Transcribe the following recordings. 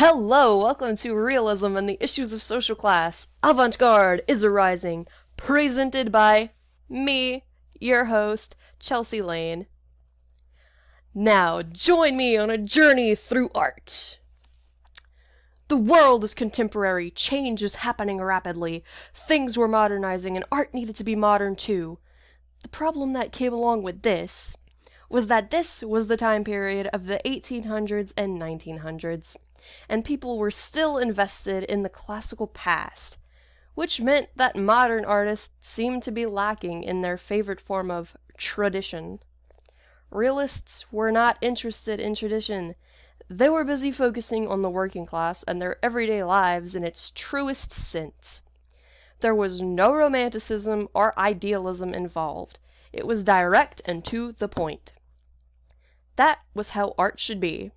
Hello, welcome to Realism and the Issues of Social Class. Avant Garde is arising, presented by me, your host, Chelsea Laine. Now, join me on a journey through art. The world is contemporary, change is happening rapidly, things were modernizing, and art needed to be modern too. The problem that came along with this was that this was the time period of the 1800s and 1900s, and people were still invested in the classical past, which meant that modern artists seemed to be lacking in their favorite form of tradition. Realists were not interested in tradition. They were busy focusing on the working class and their everyday lives in its truest sense. There was no romanticism or idealism involved. It was direct and to the point. That was how art should be.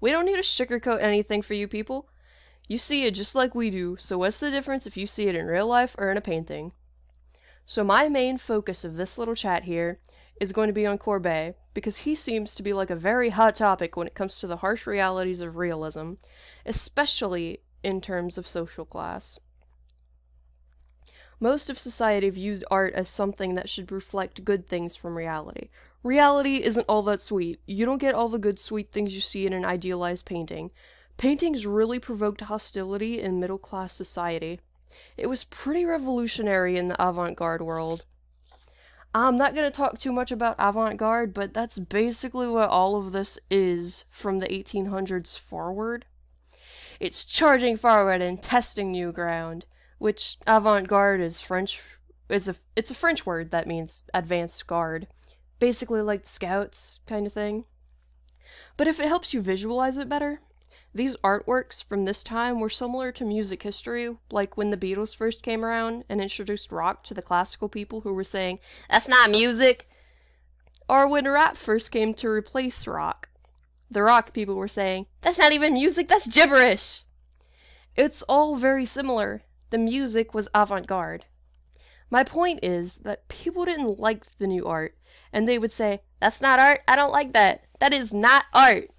We don't need to sugarcoat anything for you people. You see it just like we do, so what's the difference if you see it in real life or in a painting? So my main focus of this little chat here is going to be on Courbet, because he seems to be like a very hot topic when it comes to the harsh realities of realism, especially in terms of social class. Most of society views art as something that should reflect good things from reality. Reality isn't all that sweet. You don't get all the good, sweet things you see in an idealized painting. Paintings really provoked hostility in middle class society. It was pretty revolutionary in the avant garde world. I'm not going to talk too much about avant garde, but that's basically what all of this is from the 1800s forward. It's charging forward and testing new ground, which avant garde is French is a it's a French word that means advanced guard, basically like scouts kind of thing. But if it helps you visualize it better, these artworks from this time were similar to music history, like when the Beatles first came around and introduced rock to the classical people who were saying, That's not music! Or when rap first came to replace rock. The rock people were saying, That's not even music, that's gibberish! It's all very similar. The music was avant garde. My point is that people didn't like the new art, and they would say, That's not art, I don't like that. That is not art.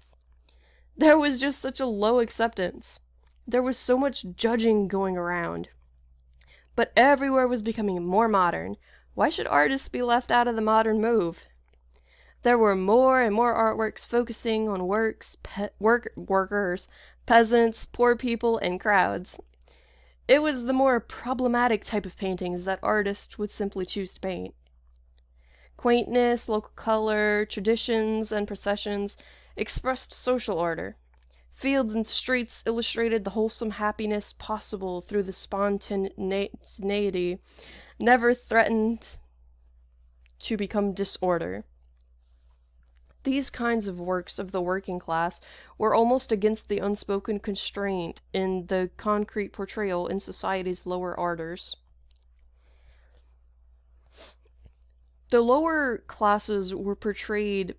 There was just such a low acceptance. There was so much judging going around. But everywhere was becoming more modern. Why should artists be left out of the modern move? There were more and more artworks focusing on works, pe- work, workers, peasants, poor people, and crowds. It was the more problematic type of paintings that artists would simply choose to paint. Quaintness, local color, traditions, and processions expressed social order. Fields and streets illustrated the wholesome happiness possible through the spontaneity, never threatened to become disorder. These kinds of works of the working class were almost against the unspoken constraint in the concrete portrayal in society's lower orders. The lower classes were portrayed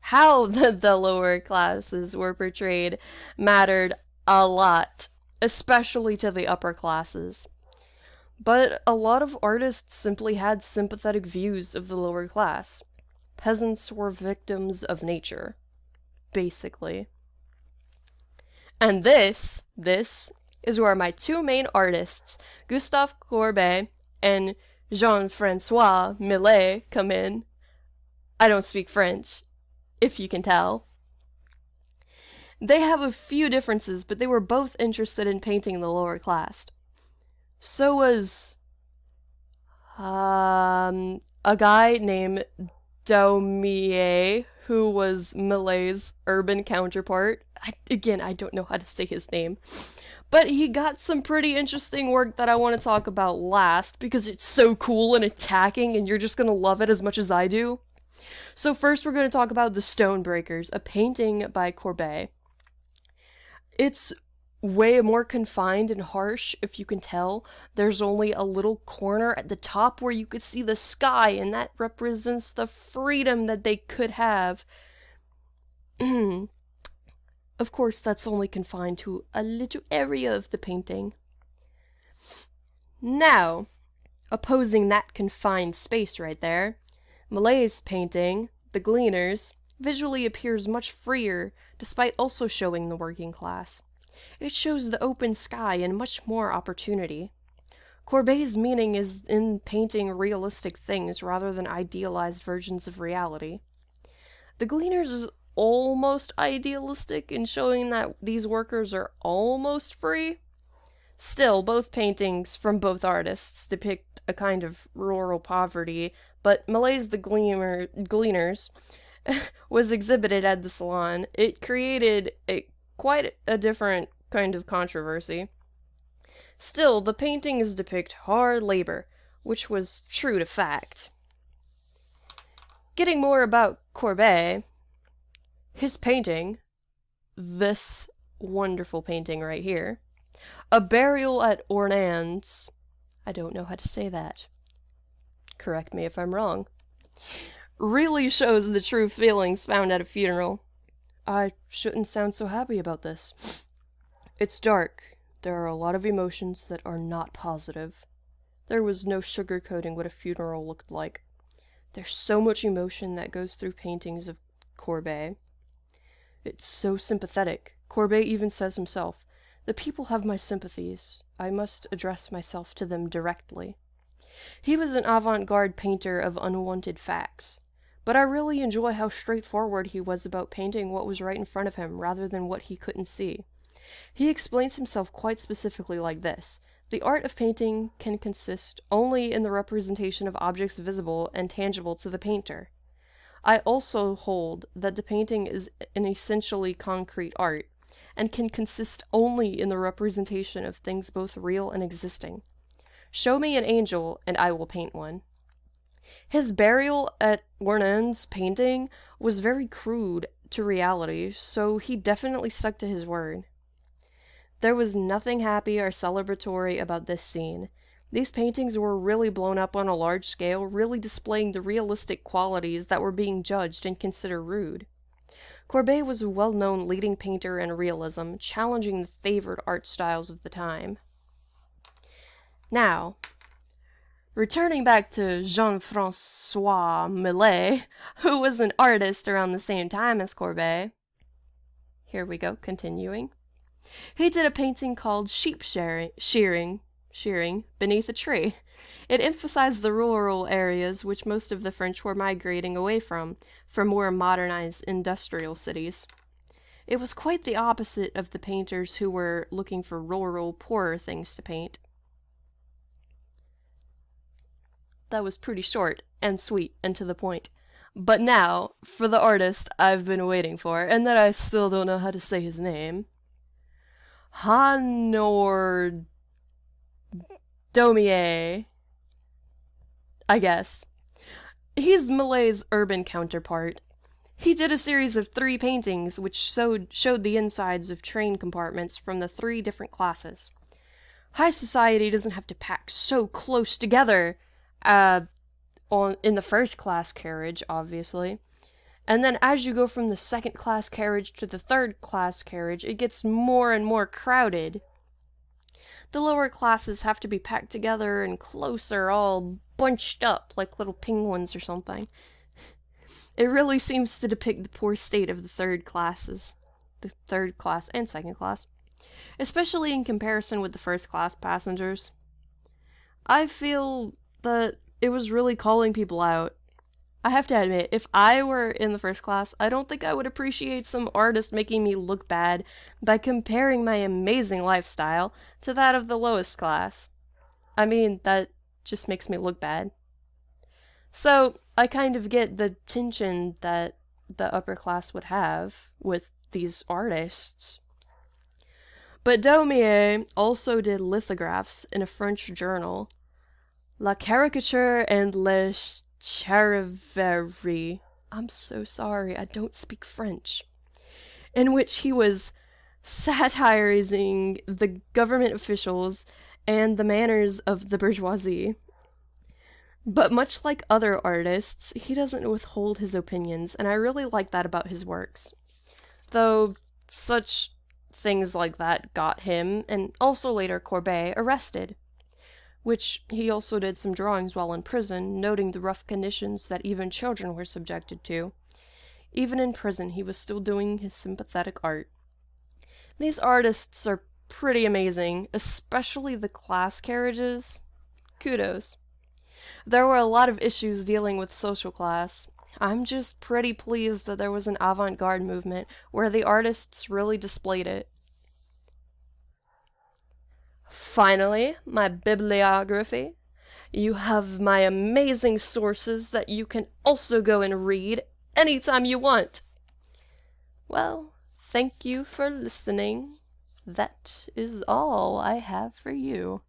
how the, the lower classes were portrayed mattered a lot, especially to the upper classes. But a lot of artists simply had sympathetic views of the lower class. Peasants were victims of nature, basically. And this, this is where my two main artists, Gustave Courbet and Jean-Francois Millet, come in. I don't speak French, if you can tell. They have a few differences, but they were both interested in painting the lower class. So was um, a guy named Daumier, who was Millet's urban counterpart. I, again, I don't know how to say his name. But he got some pretty interesting work that I want to talk about last because it's so cool and attacking, and you're just going to love it as much as I do. So, first, we're going to talk about The Stonebreakers, a painting by Courbet. It's way more confined and harsh, if you can tell. There's only a little corner at the top where you could see the sky, and that represents the freedom that they could have. of course, that's only confined to a little area of the painting. Now, opposing that confined space right there, Millet's painting, The Gleaners, visually appears much freer despite also showing the working class. It shows the open sky and much more opportunity. Courbet's meaning is in painting realistic things rather than idealized versions of reality. The Gleaners is almost idealistic in showing that these workers are almost free. Still, both paintings from both artists depict a kind of rural poverty, but Millet's The Gleaner, Gleaners was exhibited at the salon. It created a quite a different kind of controversy. Still, the paintings depict hard labor, which was true to fact. Getting more about Courbet, his painting, this wonderful painting right here, A Burial at Ornans, I don't know how to say that. Correct me if I'm wrong. Really shows the true feelings found at a funeral. I shouldn't sound so happy about this. It's dark. There are a lot of emotions that are not positive. There was no sugarcoating what a funeral looked like. There's so much emotion that goes through paintings of Courbet. It's so sympathetic. Courbet even says himself, The people have my sympathies. I must address myself to them directly. He was an avant garde painter of unwanted facts. But I really enjoy how straightforward he was about painting what was right in front of him rather than what he couldn't see. He explains himself quite specifically like this The art of painting can consist only in the representation of objects visible and tangible to the painter. I also hold that the painting is an essentially concrete art, and can consist only in the representation of things both real and existing. Show me an angel, and I will paint one. His burial at Ornans painting was very crude to reality, so he definitely stuck to his word. There was nothing happy or celebratory about this scene. These paintings were really blown up on a large scale, really displaying the realistic qualities that were being judged and considered rude. Courbet was a well known leading painter in realism, challenging the favored art styles of the time. Now, returning back to Jean Francois Millet, who was an artist around the same time as Courbet. Here we go, continuing. He did a painting called Sheep Shearing, shearing, Beneath a Tree. It emphasized the rural areas which most of the French were migrating away from, for more modernized industrial cities. It was quite the opposite of the painters who were looking for rural, poorer things to paint. That was pretty short and sweet and to the point. But now, for the artist I've been waiting for, and that I still don't know how to say his name. Honor Daumier. I guess. He's Millet's urban counterpart. He did a series of three paintings which showed, showed the insides of train compartments from the three different classes. High society doesn't have to pack so close together uh, on in the first class carriage, obviously. And then as you go from the second class carriage to the third class carriage, it gets more and more crowded. The lower classes have to be packed together and closer, all bunched up like little penguins or something. It really seems to depict the poor state of the third classes, the third class and second class, especially in comparison with the first class passengers. I feel that it was really calling people out. I have to admit, if I were in the first class, I don't think I would appreciate some artist making me look bad by comparing my amazing lifestyle to that of the lowest class. I mean, that just makes me look bad. So, I kind of get the tension that the upper class would have with these artists. But Daumier also did lithographs in a French journal La caricature and le charivari. I'm so sorry, I don't speak French. In which he was satirizing the government officials and the manners of the bourgeoisie. But much like other artists, he doesn't withhold his opinions, and I really like that about his works. Though such things like that got him, and also later Courbet, arrested which he also did some drawings while in prison, noting the rough conditions that even children were subjected to. Even in prison, he was still doing his sympathetic art. These artists are pretty amazing, especially the class carriages. Kudos. There were a lot of issues dealing with social class. I'm just pretty pleased that there was an avant garde movement where the artists really displayed it. Finally, my bibliography. You have my amazing sources that you can also go and read anytime you want. Well, thank you for listening. That is all I have for you.